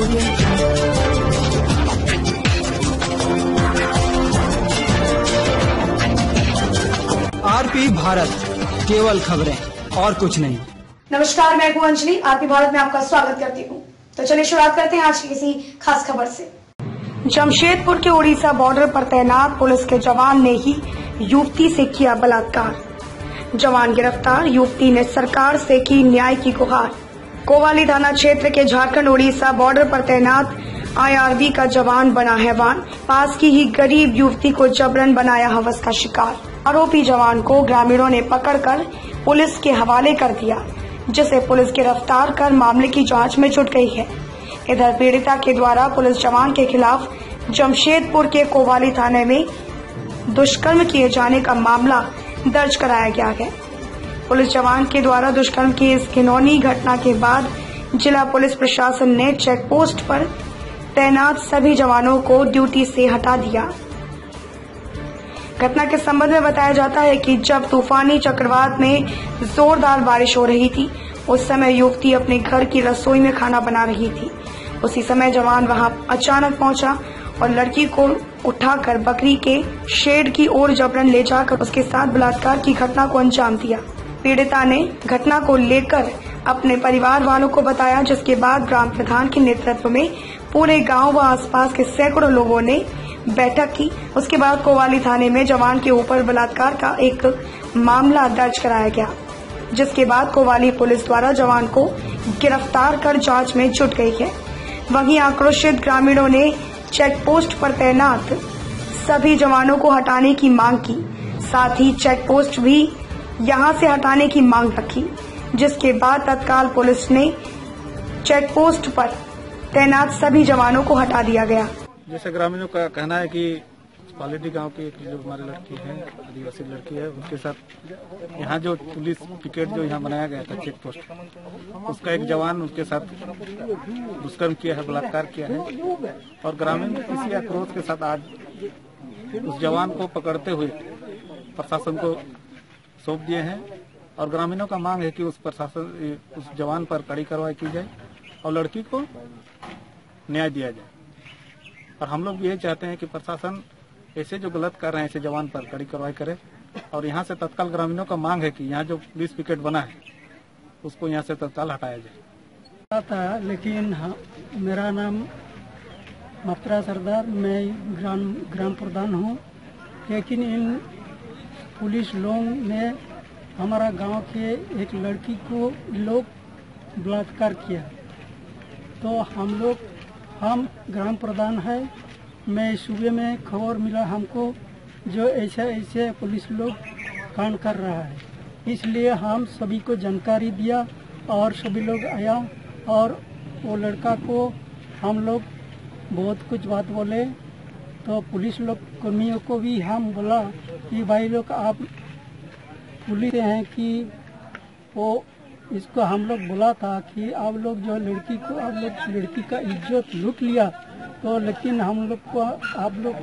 RP Bharat, केवल खबरें, और कुछ नहीं। नमस्कार, मैं हूँ अंजलि। आरपी भारत में आपका स्वागत करती हूँ। तो चलिए शुरुआत करते हैं आज की किसी खास खबर से। जमशेदपुर के उड़ीसा बॉर्डर पर तैनात पुलिस के जवान ने ही युवती से किया बलात्कार। जवान गिरफ़्तार, युवती ने सरकार से की न्याय की गुहार। कोवाली थाना क्षेत्र के झारखंड उड़ीसा बॉर्डर पर तैनात आईआरबी का जवान बना हैवान। पास की ही गरीब युवती को जबरन बनाया हवस का शिकार। आरोपी जवान को ग्रामीणों ने पकड़कर पुलिस के हवाले कर दिया, जिसे पुलिस गिरफ़्तार कर मामले की जाँच में जुट गई है। इधर पीड़िता के द्वारा पुलिस जवान के खिलाफ जमशेदपुर के कोवाली थाने में दुष्कर्म किए जाने का मामला दर्ज कराया गया है। पुलिस जवान के द्वारा दुष्कर्म की इस घिनौनी घटना के बाद जिला पुलिस प्रशासन ने चेक पोस्ट पर तैनात सभी जवानों को ड्यूटी से हटा दिया। घटना के संबंध में बताया जाता है कि जब तूफानी चक्रवात में जोरदार बारिश हो रही थी, उस समय युवती अपने घर की रसोई में खाना बना रही थी। उसी समय जवान वहाँ अचानक पहुँचा और लड़की को उठाकर बकरी के शेड की ओर जबरन ले जाकर उसके साथ बलात्कार की घटना को अंजाम दिया। पीड़िता ने घटना को लेकर अपने परिवार वालों को बताया, जिसके बाद ग्राम प्रधान के नेतृत्व में पूरे गाँव व आसपास के सैकड़ों लोगों ने बैठक की। उसके बाद कोवाली थाने में जवान के ऊपर बलात्कार का एक मामला दर्ज कराया गया, जिसके बाद कोवाली पुलिस द्वारा जवान को गिरफ़्तार कर जाँच में जुट गई है। वहीं आक्रोशित ग्रामीणों ने चेक पोस्ट पर तैनात सभी जवानों को हटाने की मांग की। साथ ही चेक पोस्ट भी यहाँ से हटाने की मांग रखी, जिसके बाद तत्काल पुलिस ने चेक पोस्ट पर तैनात सभी जवानों को हटा दिया गया। जैसे ग्रामीणों का कहना है कि क्वालिटी गाँव की एक जो हमारी लड़की है, आदिवासी लड़की है, उनके साथ यहाँ जो पुलिस पिकेट जो यहाँ बनाया गया था चेक पोस्ट उसका एक जवान उसके साथ दुष्कर्म किया है, बलात्कार किया है, और ग्रामीण इसी आक्रोश के साथ आज उस जवान को पकड़ते हुए प्रशासन को सौंप दिए हैं और ग्रामीणों का मांग है कि उस प्रशासन उस जवान पर कड़ी कार्रवाई की जाए और लड़की को न्याय दिया जाए। और हम लोग यही चाहते हैं कि प्रशासन ऐसे जो गलत कर रहे हैं ऐसे जवान पर कड़ी कार्रवाई करे और यहाँ से तत्काल ग्रामीणों का मांग है कि यहाँ जो पुलिस पिकेट बना है उसको यहाँ से तत्काल हटाया जाए। था लेकिन हाँ, मेरा नाम मप्रा सरदार मैं ग्राम ग्राम प्रधान हूँ। लेकिन इन पुलिस लोग ने हमारा गाँव के एक लड़की को लोग बलात्कार किया। तो हम लोग, हम ग्राम प्रधान है। मैं सुबह में खबर मिला हमको, जो ऐसे ऐसे पुलिस लोग कांड कर रहा है। इसलिए हम सभी को जानकारी दिया और सभी लोग आया और वो लड़का को हम लोग बहुत कुछ बात बोले। तो पुलिस लोग कर्मियों को भी हम बोला कि भाई लोग, आप पुलिस हैं कि वो इसको हम लोग बोला था कि आप लोग जो लड़की को आप लोग लड़की का इज़्ज़त लूट लिया। तो लेकिन हम लोग को, आप लोग